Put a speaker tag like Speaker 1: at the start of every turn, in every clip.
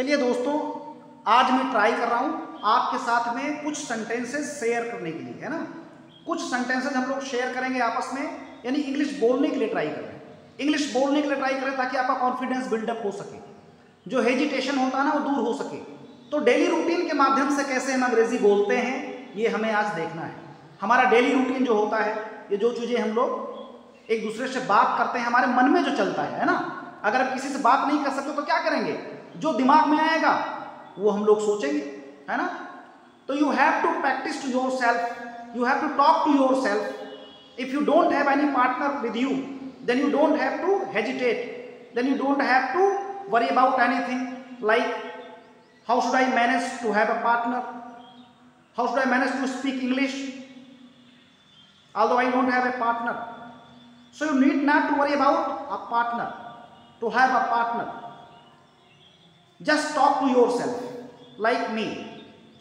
Speaker 1: चलिए दोस्तों, आज मैं ट्राई कर रहा हूँ आपके साथ में कुछ सेंटेंसेस शेयर करने के लिए, है ना? कुछ सेंटेंसेस हम लोग शेयर करेंगे आपस में, यानी इंग्लिश बोलने के लिए ट्राई करें इंग्लिश बोलने के लिए ट्राई करें ताकि आपका कॉन्फिडेंस बिल्डअप हो सके। जो हेजिटेशन होता है ना, वो दूर हो सके। तो डेली रूटीन के माध्यम से कैसे हम अंग्रेज़ी बोलते हैं, ये हमें आज देखना है। हमारा डेली रूटीन जो होता है, ये जो चीज़ें हम लोग एक दूसरे से बात करते हैं, हमारे मन में जो चलता है है ना? अगर आप किसी से बात नहीं कर सकते तो क्या करेंगे? जो दिमाग में आएगा वो हम लोग सोचेंगे है ना? तो you have to practise to yourself you have to talk to yourself if you don't have any partner with you then you don't have to hesitate then you don't have to worry about anything like how should I manage to have a partner how should I manage to speak English although I don't have a partner. So you need not to worry about a partner, to have a partner. Just to yourself like me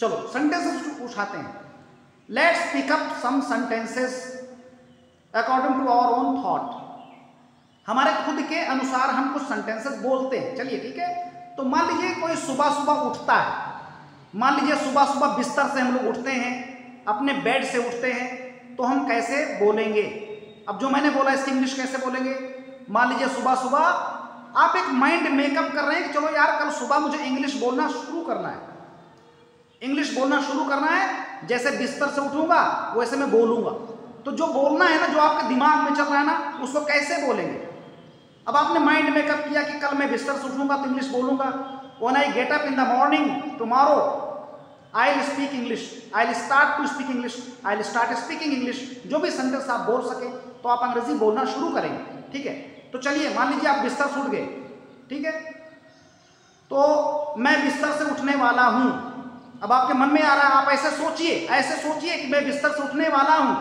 Speaker 1: चलो sentences उठाते हैं। Let's pick up some sentences according to our own thought. हमारे खुद के अनुसार हम कुछ sentences बोलते हैं। चलिए, ठीक है? तो मान लीजिए कोई सुबह सुबह उठता है। मान लीजिए सुबह सुबह बिस्तर से हम लोग उठते हैं, अपने बेड से उठते हैं तो हम कैसे बोलेंगे? अब जो मैंने बोला, इसकी इंग्लिश कैसे बोलेंगे? मान लीजिए सुबह सुबह आप एक माइंड मेकअप कर रहे हैं कि चलो यार, कल सुबह मुझे इंग्लिश बोलना शुरू करना है। इंग्लिश बोलना शुरू करना है, जैसे बिस्तर से उठूँगा, वैसे मैं बोलूँगा। तो जो बोलना है ना, जो आपके दिमाग में चल रहा है ना, उसको कैसे बोलेंगे? अब आपने माइंड मेकअप किया कि कल मैं बिस्तर से उठूँगा तो इंग्लिश बोलूँगा। When I get up in the morning tomorrow I will speak English I will start to speak English I will start speaking English जो भी सेंटेंस आप बोल सके तो आप अंग्रेज़ी बोलना शुरू करेंगे। ठीक है? तो चलिए, मान लीजिए आप बिस्तर से उठ गए, ठीक है? तो मैं बिस्तर से उठने वाला हूँ। अब आपके मन में आ रहा है, आप ऐसे सोचिए ऐसे सोचिए कि मैं बिस्तर से उठने वाला हूँ।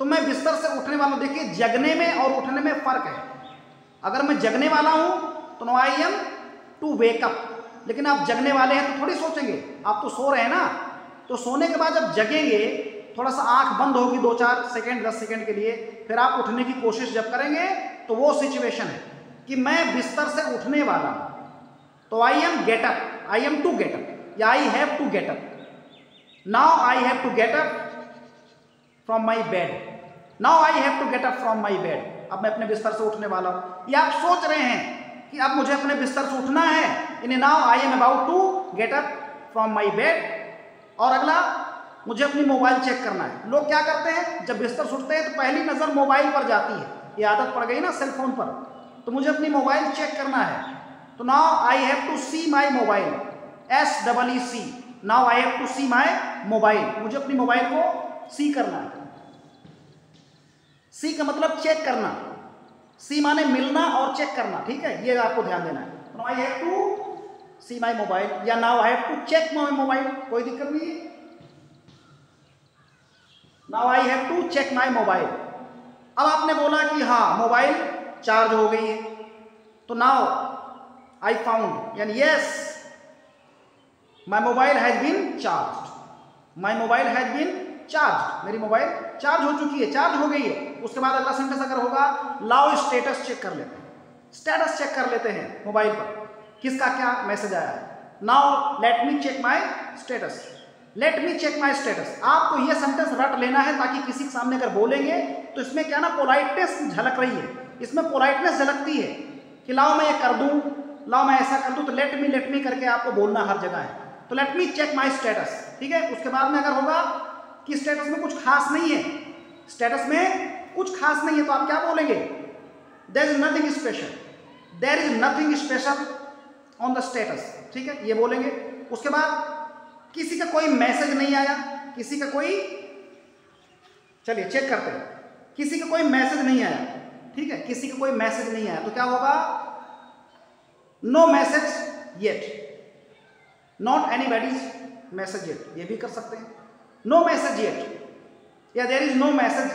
Speaker 1: तो मैं बिस्तर से उठने वाला हूँ। देखिए, जगने में और उठने में फ़र्क है। अगर मैं जगने वाला हूँ तो no I am to wake up लेकिन आप जगने वाले हैं तो थोड़ी सोचेंगे। आप तो सो रहे हैं ना? तो सोने के बाद जब जगेंगे थोड़ा सा आँख बंद होगी दो चार सेकंड, दस सेकंड के लिए, फिर आप उठने की कोशिश जब करेंगे तो वो सिचुएशन है कि मैं बिस्तर से उठने वाला हूँ। तो I am get up I am to get up या I have to get up now I have to get up from my bed now I have to get up from my bed अब मैं अपने बिस्तर से उठने वाला हूँ। या आप सोच रहे हैं कि अब मुझे अपने बिस्तर से उठना है इन now I am about to get up from my bed और अगला मुझे अपनी मोबाइल चेक करना है। लोग क्या करते हैं? जब बिस्तर सुटते हैं तो पहली नज़र मोबाइल पर जाती है। ये आदत पड़ गई ना सेल फ़ोन पर। तो मुझे अपनी मोबाइल चेक करना है। तो now I have to see my mobile S double E see now I have to see my mobile मुझे अपनी मोबाइल को सी करना है। सी का मतलब चेक करना। सी माने मिलना और चेक करना। ठीक है? ये आपको ध्यान देना है। तो I have to see my mobile या now I have to check my mobile कोई दिक्कत नहीं है। Now I have to check my mobile अब आपने बोला कि हाँ मोबाइल चार्ज हो गई है। तो नाउ आई फाउंड यानी yes my mobile has been charge my mobile has been charge मेरी मोबाइल चार्ज हो चुकी है चार्ज हो गई है। उसके बाद अगला सेंटेंस अगर होगा लाओ स्टेटस चेक कर लेते हैं। स्टेटस चेक कर लेते हैं मोबाइल पर। किसका क्या मैसेज आया? है now let me check my status let me check my status आपको ये सेंटेंस रट लेना है ताकि किसी के सामने अगर बोलेंगे तो इसमें क्या ना पोलाइटनेस झलक रही है। इसमें पोलाइटनेस झलकती है कि लाओ मैं ये कर दूँ, लाओ मैं ऐसा कर दूँ तो लेट मी लेट मी करके आपको बोलना हर जगह है। तो let me check my status ठीक है? उसके बाद में अगर होगा कि स्टेटस में कुछ खास नहीं है स्टेटस में कुछ खास नहीं है तो आप क्या बोलेंगे? There is nothing special there is nothing special on the status ठीक है? ये बोलेंगे। उसके बाद किसी का कोई मैसेज नहीं आया, किसी का कोई चलिए चेक करते हैं। किसी का कोई मैसेज नहीं आया, ठीक है? किसी का कोई मैसेज नहीं आया तो क्या होगा? No message yet not any buddies message yet ये भी कर सकते हैं। नो मैसेज येट या देर इज़ नो मैसेज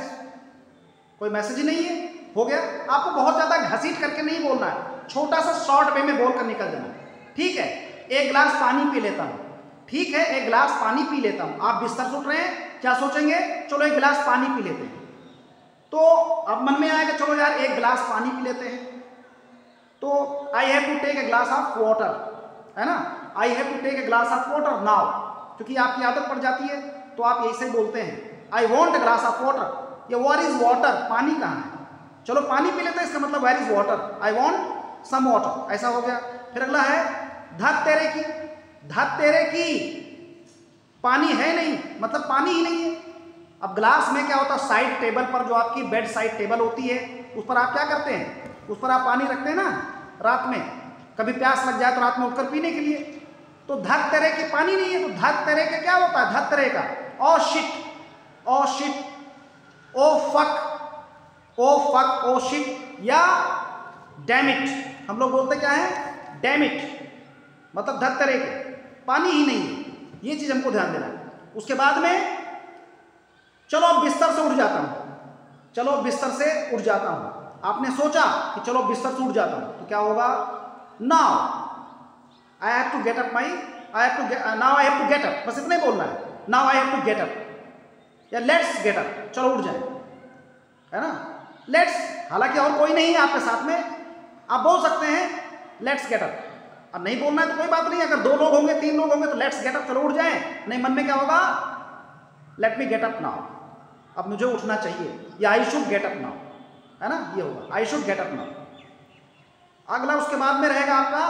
Speaker 1: कोई मैसेज नहीं है? हो गया। आपको बहुत ज़्यादा घसीट करके नहीं बोलना है। छोटा सा शॉर्ट वे में बोल कर निकल जाना। ठीक है? एक गिलास पानी पी लेता हूँ। ठीक है, एक गिलास पानी पी लेता हूँ। आप बिस्तर सुट रहे हैं, क्या सोचेंगे? चलो एक गिलास पानी पी लेते हैं। तो अब मन में आएगा चलो यार, एक गिलास पानी पी लेते हैं। तो I have to take a glass of water है ना? I have to take a glass of water now क्योंकि आपकी आदत पड़ जाती है तो आप यही से बोलते हैं। I want a glass of water ये वॉर इज़ वाटर पानी कहाँ है? चलो पानी पी लेते हैं, इसका मतलब where is water I want some water ऐसा हो गया। फिर अगला है धत तेरे की। धत तेरे की। पानी है नहीं मतलब पानी ही नहीं है। अब ग्लास में क्या होता है साइड टेबल पर जो आपकी बेड साइड टेबल होती है, उस पर आप क्या करते हैं? उस पर आप पानी रखते हैं ना, रात में। कभी प्यास लग जाए तो रात में उठकर पीने के लिए। तो धत तेरे की पानी नहीं है तो धत तेरे के क्या होता है? धत तेरे का। ओ shit oh shit oh fuck oh fuck oh shit या डैमिट हम लोग बोलते क्या है? डैमिट मतलब धत्तरे के। पानी ही नहीं है। ये चीज़ हमको ध्यान देना उसके बाद में, चलो बिस्तर से उठ जाता हूँ। चलो बिस्तर से उठ जाता हूँ। आपने सोचा कि चलो बिस्तर से उठ जाता हूँ तो क्या होगा? Now I have to get up my I have to now I have to get up बस इतना ही बोलना है। Now I have to get up या लेट्स गेट अप चलो उठ जाए। है ना? लेट्स हालाँकि और कोई नहीं है आपके साथ में। आप बोल सकते हैं लेट्स गेट अप अब नहीं बोलना है तो कोई बात नहीं, अगर दो लोग होंगे, तीन लोग होंगे तो लेट्स गेट अप चलो उठ जाए। नहीं, मन में क्या होगा? Let me get up now अब मुझे उठना चाहिए। या I should get up now है ना? ये होगा। I should get up now अगला उसके बाद में रहेगा आपका।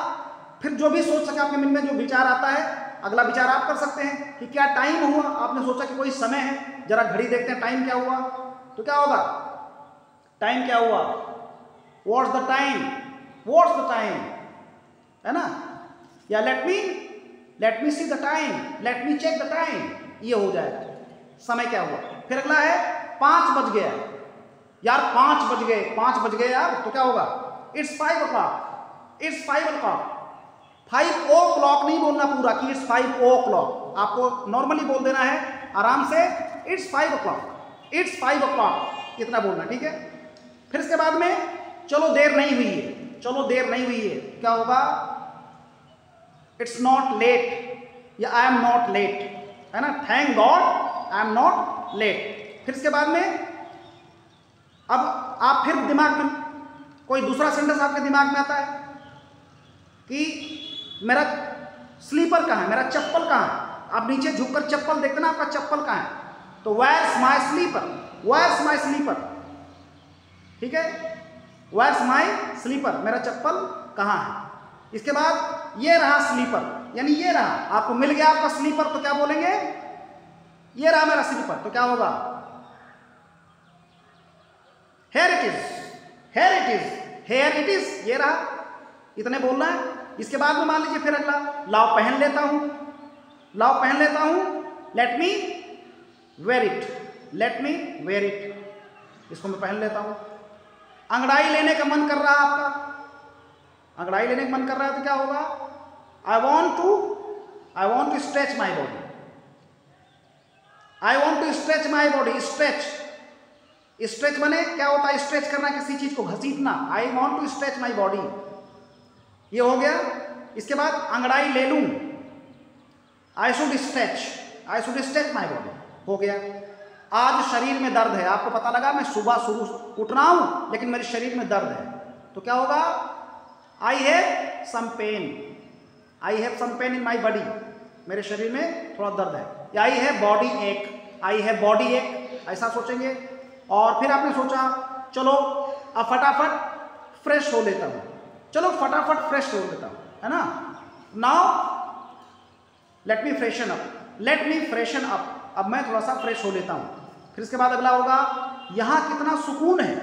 Speaker 1: फिर जो भी सोच सके आपके मन में जो विचार आता है, अगला विचार आप कर सकते हैं कि क्या टाइम हुआ? आपने सोचा कि कोई समय है? जरा घड़ी देखते हैं टाइम क्या हुआ? तो क्या होगा? टाइम क्या हुआ? What's the time what's the time है ना? या let me let me see the time let me check the time ये हो जाएगा समय क्या हुआ? फिर अगला है, पाँच बज गया। यार, पाँच बज गए, पाँच बज गए यार तो क्या होगा? It's five o'clock it's five o'clock five o'clock नहीं बोलना पूरा कि इट्स फाइव ओ क्लॉक आपको नॉर्मली बोल देना है, आराम से it's five o'clock it's five o'clock इतना बोलना, ठीक है? फिर इसके बाद में, चलो देर नहीं हुई है, चलो देर नहीं हुई है, क्या होगा? इट्स नॉट लेट या आई एम नॉट लेट है ना? Thank God I am not late फिर इसके बाद में, अब आप फिर दिमाग में, कोई दूसरा सेंटेंस आपके दिमाग में आता है कि मेरा स्लीपर कहाँ है? मेरा चप्पल कहाँ है? आप नीचे झुककर चप्पल देखते ना, आपका चप्पल कहाँ है? तो where's my slipper where's my slipper ठीक है? वेयर्स माई स्लीपर मेरा चप्पल कहाँ है? इसके बाद ये रहा स्लीपर, यानी ये रहा। आपको मिल गया आपका स्लीपर तो क्या बोलेंगे? ये रहा मेरा स्लीपर तो क्या होगा? Here it is here it is here it is ये रहा। इतने बोलना है। इसके बाद में मान लीजिए फिर अगला लाव पहन लेता हूँ। लाव पहन लेता हूँ। Let me wear it let me wear it इसको मैं पहन लेता हूँ। अंगड़ाई लेने का मन कर रहा आपका। अंगड़ाई लेने का मन कर रहा है तो क्या होगा? I want to I want to stretch my body I want to stretch my body stretch stretch बने क्या होता है? स्ट्रेच करना किसी चीज़ को घसीटना। I want to stretch my body ये हो गया। इसके बाद अंगड़ाई ले लूँ। I should stretch I should stretch my body हो गया। आज शरीर में दर्द है। आपको पता लगा, मैं सुबह शुरू उठ रहा हूँ, लेकिन मेरे शरीर में दर्द है। तो क्या होगा? I have some pain I have some pain in my body मेरे शरीर में थोड़ा दर्द है। आई है बॉडी एक आई हैव बॉडी एक ऐसा सोचेंगे। और फिर आपने सोचा, चलो, अब फटाफट फ्रेश हो लेता हूँ। चलो, फटाफट फ्रेश हो लेता हूँ। है ना? Now let me freshen up let me freshen up अब मैं थोड़ा सा फ्रेश हो लेता हूँ। फिर इसके बाद अगला होगा, यहाँ कितना सुकून है।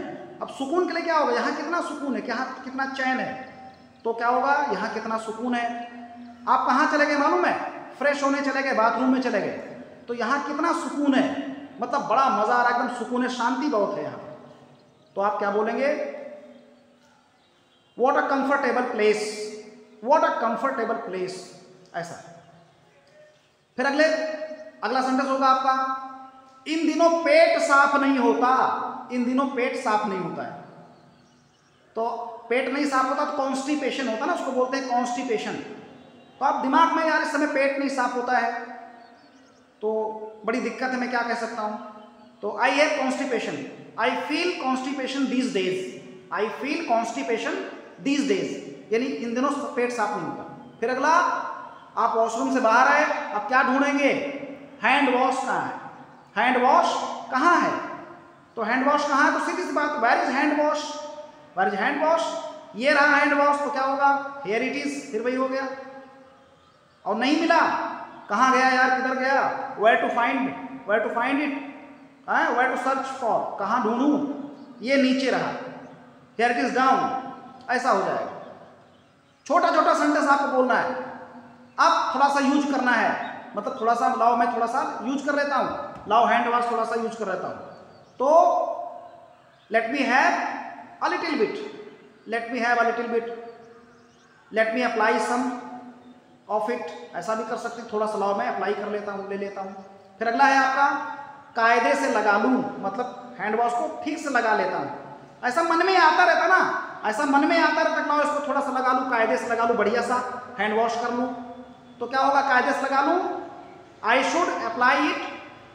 Speaker 1: अब सुकून के लिए क्या होगा? यहाँ कितना सुकून है? यहाँ कितना चैन है? तो क्या होगा? यहाँ कितना सुकून है। आप कहाँ चले गए मालूम है? फ्रेश होने चले गए बाथरूम में चले गए। तो यहाँ कितना सुकून है? मतलब बड़ा मज़ा आ रहा है, एकदम सुकून है, शांति बहुत है यहाँ। तो आप क्या बोलेंगे? What a comfortable place what a comfortable place ऐसा। फिर अगले, अगला सेंटेंस होगा आपका। इन दिनों पेट साफ़ नहीं होता। इन दिनों पेट साफ़ नहीं होता है। तो पेट नहीं साफ़ होता तो कॉन्स्टिपेशन होता ना, उसको बोलते हैं कॉन्स्टिपेशन तो आप दिमाग में यार इस समय पेट नहीं साफ़ होता है तो बड़ी दिक्कत है, मैं क्या कह सकता हूँ? तो I have constipation I feel constipation these days I feel constipation these days यानी इन दिनों पेट साफ़ नहीं होता। फिर अगला, आप वॉशरूम से बाहर आए, अब क्या ढूंढेंगे? हैंड वॉश कहाँ है? हैंड वॉश कहाँ है? तो हैंड वॉश कहाँ है? तो सीधी सी बात where is hand wash where is hand wash ये रहा हैंड वॉश तो क्या होगा? हेयर इट इज़ फिर वही हो गया। और नहीं मिला, कहाँ गया यार, किधर गया? Where to find where to find it where to search for कहाँ ढूंढूं? ये नीचे रहा। हेयर इट इज़ डाउन ऐसा हो जाएगा। छोटा छोटा सेंटेंस आपको बोलना है। अब थोड़ा सा यूज़ करना है। मतलब थोड़ा सा, लाओ, मैं थोड़ा सा यूज़ कर लेता हूँ। लाओ हैंड वॉश थोड़ा सा यूज़ कर लेता हूँ। तो let me have a little bit let me have a little bit let me apply some of it ऐसा भी कर सकते थोड़ा सा लाओ, मैं अप्लाई कर लेता हूँ, ले लेता हूँ। फिर अगला है आपका, कायदे से लगा लूँ मतलब हैंड वॉश को ठीक से लगा लेता हूँ। ऐसा मन में आता रहता ना, ऐसा मन में आता रहता ना इसको थोड़ा सा लगा लूँ, कायदे से लगा लूँ, बढ़िया सा हैंड वॉश कर लूँ। तो क्या होगा, कायदे से लगा लूँ? I should apply it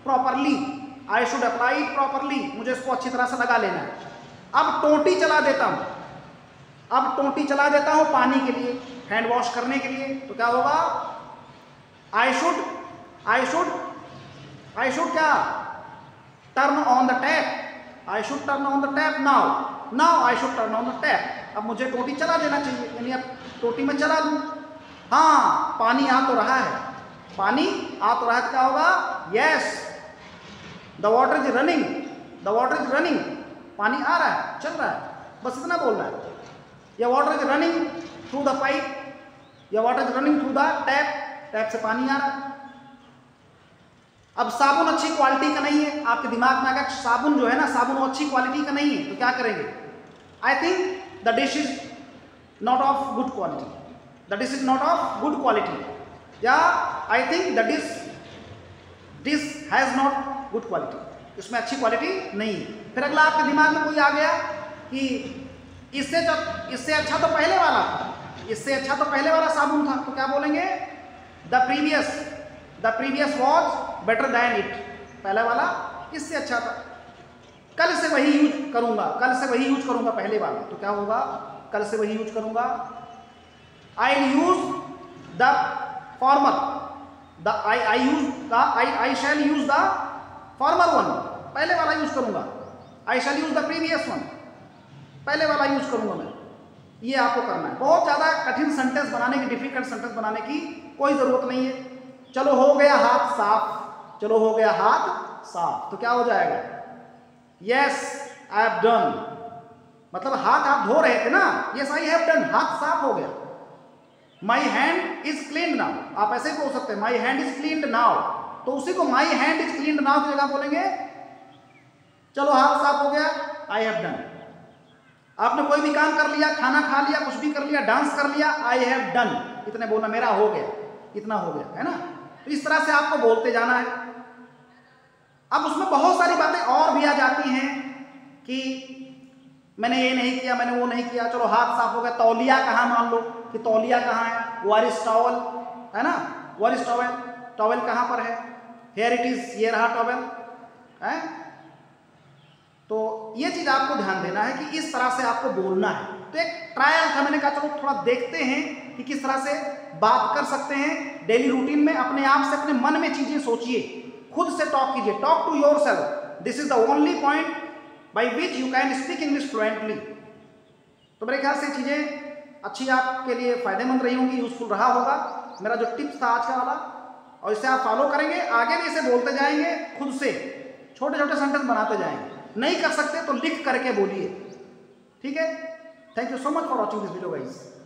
Speaker 1: properly I should apply it properly मुझे इसको अच्छी तरह से लगा लेना है। अब टोटी चला देता हूँ। अब टोटी चला देता हूँ पानी के लिए हैंड वॉश करने के लिए। तो क्या होगा? I should I should I should क्या? Turn on the tap I should turn on the tap now now I should turn on the tap अब मुझे टोटी चला देना चाहिए। यानी अब टोटी में चला दूँ। हाँ पानी आ तो रहा है। पानी आ तो रहा है तो क्या होगा? Yes the water is running the water is running पानी आ रहा है, चल रहा है। बस इतना बोल रहा है। या water is running through the pipe या water is running through the tap tap से पानी आ रहा है। अब साबुन अच्छी क्वालिटी का नहीं है। आपके दिमाग में अगर साबुन जो है ना, साबुन अच्छी क्वालिटी का नहीं है तो क्या करेंगे? I think the dish is not of good quality the dish is not of good quality या I think the dish dish has not good quality इसमें अच्छी क्वालिटी नहीं है। फिर अगला आपके दिमाग में कोई आ गया कि इससे जो, इससे अच्छा तो पहले वाला था, इससे अच्छा तो पहले वाला साबुन था तो क्या बोलेंगे? The previous the previous was better than it पहले वाला इससे अच्छा था। कल से वही यूज़ करूँगा, कल से वही यूज़ करूँगा पहले वाला। तो क्या होगा? कल से वही यूज़ करूँगा। I use the former the I I use the I I shall use the former one पहले वाला यूज़ करूँगा। I shall use the previous one पहले वाला यूज़ करूँगा मैं। ये आपको करना है। बहुत ज़्यादा कठिन सेंटेंस बनाने की डिफ़िकल्ट सेंटेंस बनाने की कोई ज़रूरत नहीं है। चलो, हो गया हाथ साफ़। चलो, हो गया हाथ साफ़। तो क्या हो जाएगा? यस आई हैव डन मतलब हाथ आप धो रहे थे ना? यस आई हैव डन हाथ साफ़ हो गया। My hand is clean now आप ऐसे बोल सकते हैं। My hand is clean now तो उसी को my hand is clean now की जगह बोलेंगे? चलो हाथ साफ़ हो गया आई हैव डन आपने कोई भी काम कर लिया, खाना खा लिया, कुछ भी कर लिया डांस कर लिया आई हैव डन इतने बोलना मेरा हो गया, इतना हो गया, है ना? तो इस तरह से आपको बोलते जाना है। अब उसमें बहुत सारी बातें और भी आ जाती हैं कि मैंने ये नहीं किया, मैंने वो नहीं किया, चलो हाथ साफ़ हो गया, तौलिया कहाँ मान लो कि तौलिया कहाँ है? वारिस टॉवल है ना? वारिस टॉवल टॉवल कहाँ पर है? हेयर इट इज़ ये रहा टॉवल है? तो ये चीज़ आपको ध्यान देना है कि इस तरह से आपको बोलना है। तो एक ट्रायल था, मैंने कहा, चलो थोड़ा देखते हैं कि किस तरह से बात कर सकते हैं। डेली रूटीन में अपने आप से, अपने मन में चीज़ें सोचिए। खुद से टॉक कीजिए। Talk to yourself this is the only point by which you can speak English fluently तो मेरे ख्याल से चीज़ें अच्छी आपके लिए फ़ायदेमंद रही होंगी यूज़फुल रहा होगा। मेरा जो टिप्स था आज का वाला और इसे आप फॉलो करेंगे, आगे भी इसे बोलते जाएँगे, खुद से। छोटे छोटे सेंटेंस बनाते जाएँगे। नहीं कर सकते तो लिख करके बोलिए। ठीक है? Thank you so much for watching this video guys